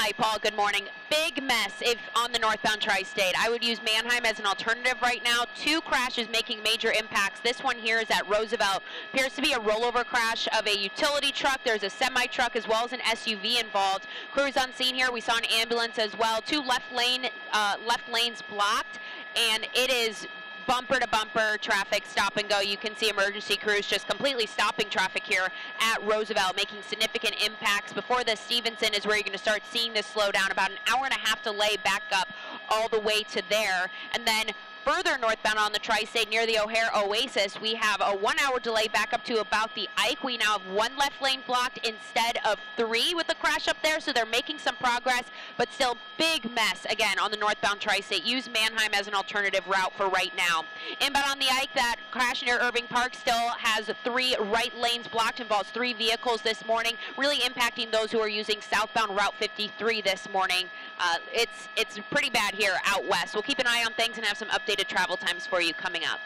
Hi, Paul. Good morning. Big mess if on the northbound tri-state. I would use Mannheim as an alternative right now. Two crashes making major impacts. This one here is at Roosevelt. Appears to be a rollover crash of a utility truck. There's a semi-truck as well as an SUV involved. Crews on scene here. We saw an ambulance as well. Two left lane, uh, left lanes blocked, and it is bumper to bumper traffic stop and go. You can see emergency crews just completely stopping traffic here at Roosevelt, making significant impacts. Before the Stevenson is where you're going to start seeing this slow down. About an hour and a half delay back up all the way to there. And then further northbound on the tri-state near the O'Hare Oasis, we have a one-hour delay back up to about the Ike. We now have one left lane blocked instead of three with the crash up there, so they're making some progress, but still big mess, again, on the northbound tri-state. Use Mannheim as an alternative route for right now. Inbound on the Ike, that crash near Irving Park still has three right lanes blocked, involves three vehicles this morning, really impacting those who are using southbound Route 53 this morning. Uh, it's, it's pretty bad here out west. We'll keep an eye on things and have some updated travel times for you coming up.